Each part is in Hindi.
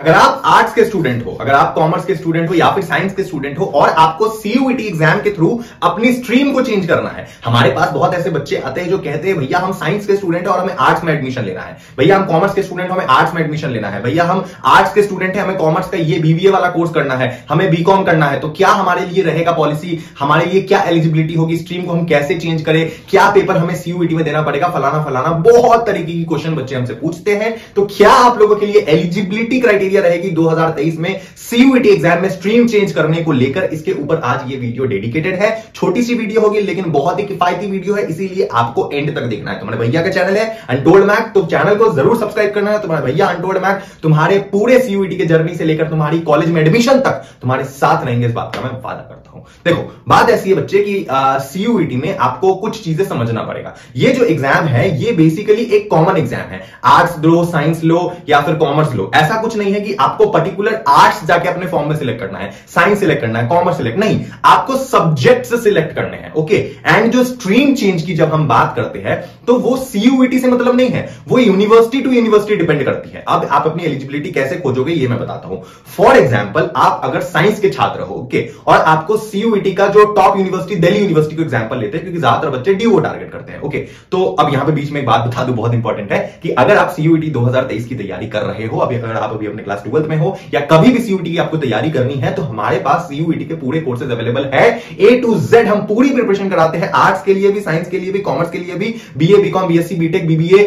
अगर आप आर्ट्स के स्टूडेंट हो, अगर आप कॉमर्स के स्टूडेंट हो या फिर साइंस के स्टूडेंट हो और आपको सीयूईटी एग्ज़ाम के थ्रू अपनी स्ट्रीम को चेंज करना है, हमारे पास बहुत ऐसे बच्चे आते हैं जो कहते हैं, भैया, हम साइंस के स्टूडेंट है और हमें आर्ट्स में एडमिशन लेना है। भैया, हम कॉमर्स के स्टूडेंट हमें आर्ट्स में एडमिशन लेना है। भैया, हम आर्ट्स के स्टूडेंट है, हमें कॉमर्स का ये बीबीए वाला कोर्स करना है, हमें बीकॉम करना है। तो क्या हमारे लिए रहेगा पॉलिसी हमारे लिए क्या एलिजिबिलिटी होगी स्ट्रीम को हम कैसे चेंज करें? क्या पेपर हमें सीयूईटी में देना पड़ेगा? फलाना फलाना बहुत तरीके की क्वेश्चन बच्चे हमसे पूछते हैं। तो क्या आप लोगों के लिए एलिजिबिलिटी क्राइटेरिया रहेगी दो 2023 में सीयूईटी एग्ज़ाम में स्ट्रीम चेंज करने को लेकर। इसके ऊपर आज ये वीडियो डेडिकेटेड है। छोटी सी वीडियो होगी, लेकिन बहुत ही किफायती वीडियो है, इसीलिए आपको एंड तक देखना है। तुम्हारे भैया का चैनल है अनटोल्ड मैक तो चैनल को ज़रूर सब्सक्राइब करना है। तुम्हारे भैया अनटोल्ड मैक तुम्हारे पूरे सीयूईटी के जर्नी से लेकर तुम्हारी कॉलेज में एडमिशन तक तुम्हारे साथ रहेंगे इस बात का मैं वादा करता हूँ। देखो, बात ऐसी है बच्चे की सीयूईटी में आपको कुछ चीज़ें समझना पड़ेगा। ये जो एग्ज़ाम है, ये बेसिकली एक कॉमन एग्ज़ाम है। आर्ट्स लो साइंस लो या फिर कॉमर्स लो ऐसा कुछ नहीं है। कि आपको पर्टिकुलर आर्ट्स जाके अपने फॉर्म में सिलेक्ट करना है साइंस सिलेक्ट करना है कॉमर्स सिलेक्ट नहीं, आपको सब्जेक्ट सिलेक्ट करने हैं ओके एंड जो स्ट्रीम चेंज की जब हम बात करते हैं तो वो सीयूईटी से मतलब नहीं है, वो यूनिवर्सिटी टू यूनिवर्सिटी डिपेंड करती है। अब आप अपनी एलिजिबिलिटी कैसे खोजोगे, ये मैं बताता हूँ। फॉर एग्ज़ाम्पल आप अगर साइंस के छात्र हो ओके और आपको सीयूईटी का जो टॉप यूनिवर्सिटी दिल्ली यूनिवर्सिटी को एग्ज़ाम्पल लेते हैं, क्योंकि ज़्यादातर बच्चे डी टारगेट करते हैं ओके तो अब यहाँ पे बीच में एक बात बता दू, बहुत इंपॉर्टेंट है कि अगर आप सीयूईटी 2023 की तैयारी कर रहे हो, अभी अगर आप अभी अपने क्लास ट्वेल्थ में हो, या कभी भी सीयूईटी की आपको तैयारी करनी है तो हमारे पास सीयूईटी के पूरे कोर्सेज अवेलेबल है। ए टू जेड हम पूरी प्रिपरेशन कराते हैं आर्ट्स के लिए भी साइंस के लिए भी कॉमर्स के लिए भी BA BCom BSc BTech BBA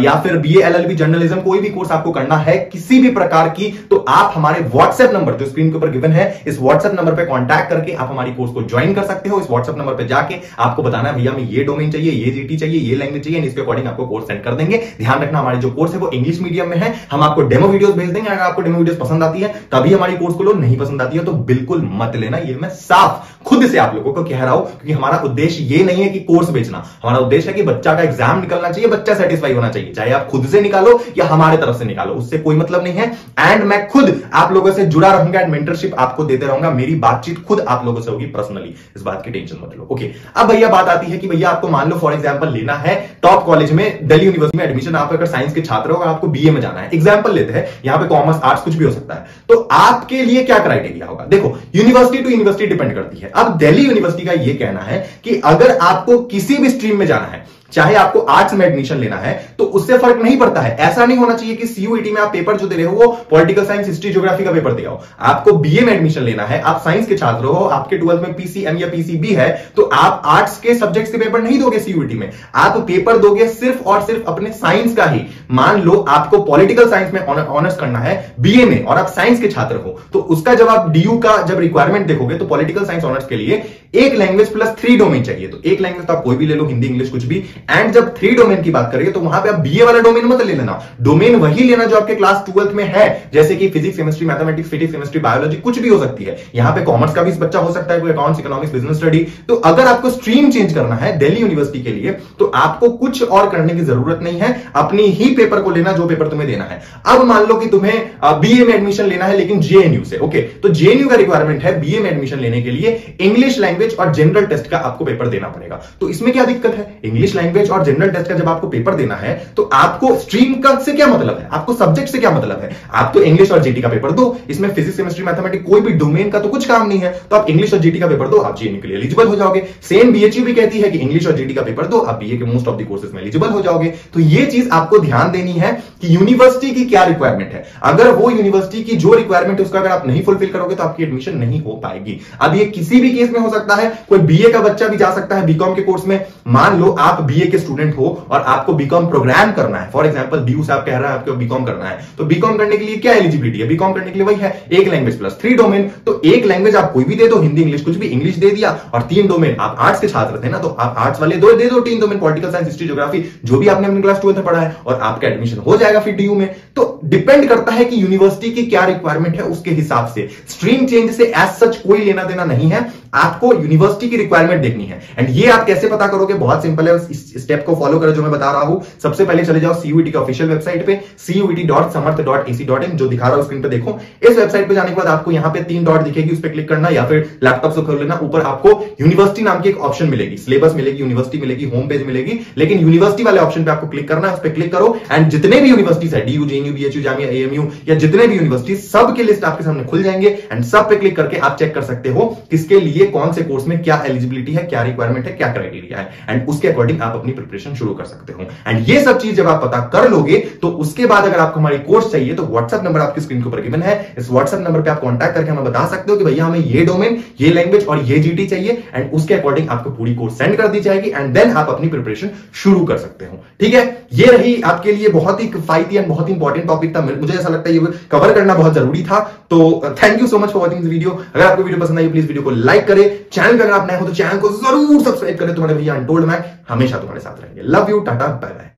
या फिर बीए एलएलबी जर्नलिज्म कोई भी कोर्स आपको करना है किसी भी प्रकार की तो आप हमारे व्हाट्सएप नंबर जो स्क्रीन के ऊपर गिवन है, इस व्हाट्सएप नंबर पर कॉन्टैक्ट करके आप हमारी कोर्स को ज्वाइन कर सकते हो। इस व्हाट्सएप नंबर पर जाके आपको बताना भैया, हमें ये डोमेन चाहिए, ये जीटी चाहिए, ये लैंग्वेज चाहिए इसके अकॉर्डिंग आपको कोर्स सेंड कर देंगे। ध्यान रखना, हमारे जो कोर्स है, वो इंग्लिश मीडियम में है। हम आपको डेमो वीडियोस भेज देंगे अगर आपको डेमो वीडियोस पसंद आती है, तभी हमारी कोर्स को लो नहीं पसंद आती है तो बिल्कुल मत लेना, ये मैं साफ़ खुद से आप लोगों को कह रहा हूँ, क्योंकि हमारा उद्देश्य ये नहीं है कि कोर्स बेचना, हमारा उद्देश्य है कि बच्चा का एग्ज़ाम निकलना चाहिए, बच्चा सेटिस्फाई होना चाहिए, चाहे आप खुद से निकालो या हमारे तरफ़ से निकालो, उससे कोई मतलब नहीं है एंड मैं खुद आप लोगों से जुड़ा रहूँगा एंड मेंटरशिप आपको देते रहूँगा, मेरी बातचीत खुद आप लोगों से होगी पर्सनली इस बात की टेंशन मत लो ओके अब भैया बात आती है कि भैया आपको मान लो फॉर एग्ज़ाम्पल लेना है टॉप कॉलेज में दिल्ली यूनिवर्सिटी में एडमिशन आप अगर साइंस के छात्र हो और आपको बीए में जाना है एग्ज़ाम्पल लेते हैं, यहाँ पे कॉमर्स आर्ट्स कुछ भी हो सकता है। तो आपके लिए क्या क्राइटेरिया होगा? देखो यूनिवर्सिटी टू यूनिवर्सिटी डिपेंड करती है। अब दिल्ली यूनिवर्सिटी का यह कहना है कि अगर आपको किसी भी स्ट्रीम में जाना है चाहे आपको आर्ट्स में एडमिशन लेना है तो उससे फ़र्क नहीं पड़ता है। ऐसा नहीं होना चाहिए कि सीयूईटी में आप पेपर जो दे रहे हो, वो पॉलिटिकल साइंस हिस्ट्री ज्योग्राफी का पेपर दे आओ। आपको बीए में एडमिशन लेना है, आप साइंस के छात्र हो, आपके ट्वेल्थ में पीसीएम या पीसीबी है तो आप आर्ट्स के सब्जेक्ट के पेपर नहीं दोगे सीयूईटी में। आप पेपर दोगे सिर्फ़ और सिर्फ़ अपने साइंस का ही। मान लो आपको पॉलिटिकल साइंस में ऑनर्स करना है बीए में, और आप साइंस के छात्र हो तो उसका जब आप डीयू का जब रिक्वायरमेंट देखोगे तो पॉलिटिकल साइंस ऑनर्स के लिए एक लैंग्वेज प्लस थ्री डोमेन चाहिए। तो एक लैंग्वेज तो आप कोई भी ले लो, हिंदी, इंग्लिश, कुछ भी। एंड जब थ्री डोमेन की बात करेंगे तो वहाँ पे आप बीए वाला डोमेन मत ले लेना। डोमेन वही लेना जो आपके क्लास ट्वेल्थ में है। जैसे कि physics chemistry mathematics physics chemistry biology कुछ भी हो सकती है। यहाँ पे कॉमर्स का भी बच्चा हो सकता है, कोई अकाउंट्स इकोनॉमिक्स बिज़नेस स्टडी तो अगर आपको स्ट्रीम चेंज करना है दिल्ली यूनिवर्सिटी के लिए तो आपको कुछ और करने की ज़रूरत नहीं है। अपनी ही पेपर को लेना जो पेपर तुम्हें देना है। अब मान लो कि तुम्हें बीए में एडमिशन लेना है, लेकिन जेएनयू से ओके तो जेएनयू का रिक्वायरमेंट है बीए में एडमिशन लेने के लिए। इंग्लिश लैंग्वेज और जनरल टेस्ट का आपको पेपर देना पड़ेगा। तो इसमें क्या दिक्कत है? इंग्लिश लैंग्वेज और जनरल टेस्ट का जब आपको पेपर देना है तो आपको स्ट्रीम का से क्या मतलब है? आपको सब्जेक्ट से क्या मतलब है? आप तो इंग्लिश और जीटी का पेपर दो। इसमें फिजिक्स केमिस्ट्री मैथमेटिक्स कोई भी डोमेन का तो कुछ काम नहीं है। तो आप इंग्लिश और जीटी का पेपर दो, आप जीएनयू के लिए एलिजिबल हो जाओगे। सेम बीएचयू भी कहती है कि इंग्लिश और जीटी का पेपर दो, आप बीए के मोस्ट ऑफ़ द कोर्सेज में एलिजिबल हो जाओगे। तो ये चीज़ आपको ध्यान देनी है कि यूनिवर्सिटी की क्या रिक्वायरमेंट है। अगर वो यूनिवर्सिटी की जो रिक्वायरमेंट है, उसका अगर आप नहीं फुलफिल करोगे तो आपकी एडमिशन नहीं हो पाएगी। अब ये किसी भी केस में हो सकता है, कोई बीए का बच्चा भी जा सकता है बीकॉम के कोर्स में। मान लो आप बीए के स्टूडेंट हो और आपको बीकॉम प्रोग्राम करना है। फॉर एग्ज़ाम्पल ड्यू से आप कह रहे हैं, आपको बीकॉम करना है। तो बीकॉम करने के लिए क्या एलिजिबिलिटी है? बीकॉम करने के लिए वही है, एक लैंग्वेज प्लस थ्री डोमेन तो एक लैंग्वेज आप कोई भी दे दो, हिंदी, इंग्लिश, कुछ भी इंग्लिश दे दिया और तीन डोमेन आप आर्ट्स के छात्र थे ना तो आप आर्ट्स वाले दो, दे दो तीन domain political science history geography जो भी आपने अपनी क्लास ट्वेल्थ में पढ़ा है और आपका एडमिशन हो जाएगा फिर डीयू में। तो डिपेंड करता है कि यूनिवर्सिटी की क्या रिक्वायरमेंट है उसके हिसाब से। स्ट्रीम चेंज से एज सच कोई लेना देना नहीं है। आपको यूनिवर्सिटी की रिक्वायरमेंट देखनी है। एंड ये आप कैसे पता करोगे? बहुत सिंपल है। इस स्टेप को फॉलो करो जो मैं बता रहा हूँ। सबसे पहले चले जाओ सीयूटी के ऑफिशियल वेबसाइट पे CUET dot Samarth dot AC dot in जो दिखा रहा हूँ स्क्रीन पे देखो। इस वेबसाइट पे जाने के बाद आपको यहाँ पे तीन डॉट दिखेगी, उस पर क्लिक करना या फिर लैपटॉप से खोल लेना। ऊपर आपको यूनिवर्सिटी नाम की एक ऑप्शन मिलेगी। सिलेबस मिलेगी यूनिवर्सिटी मिलेगी होम पेज मिलेगी। लेकिन यूनिवर्सिटी वाले ऑप्शन पे आपको क्लिक करना है, उस पर क्लिक करो। एंड जितने भी यूनिवर्सिटीज है DU JNU BHU Jamia AMU या जितने भी यूनिवर्सिटी सब के लिस्ट आपके सामने खुल जाएँगे। एंड सब पे क्लिक करके आप चेक कर सकते हो किसके लिए कौन से कोर्स में क्या एलिजिबिलिटी है, क्या रिक्वायरमेंट है, क्या क्राइटेरिया है? एंड उसके अकॉर्डिंग आप अपनी प्रिपरेशन शुरू कर सकते हो। एंड ये सब चीज़ जब आप पता कर लोगे तो उसके बाद अगर आपको हमारी कोर्स चाहिए तो व्हाट्सएप नंबर आपकी स्क्रीन के ऊपर गिवन है। इस व्हाट्सएप नंबर पे आप कॉन्टैक्ट करके हमें बता सकते हो कि भैया, हमें ये डोमेन ये लैंग्वेज और ये जीटी चाहिए। एंड उसके अकॉर्डिंग आपको पूरी कोर्स सेंड कर दी जाएगी। एंड देन आप अपनी प्रिपरेशन शुरू कर सकते हो। ठीक है? ये रही आपके लिए बहुत ही किफायती एंड बहुत ही इंपॉर्टेंट टॉपिक था मुझे ऐसा लगता है ये कवर करना बहुत ज़रूरी था। तो thank you so much for watching video अगर आपको वीडियो पसंद आई प्लीज़ वीडियो को लाइक करें चैनल अगर आप नए हो तो चैनल को ज़रूर सब्सक्राइब करें। तुम्हारे भैया अनटोल्ड मैं हमेशा तुम्हारे साथ रहेंगे। Love you tata bye bye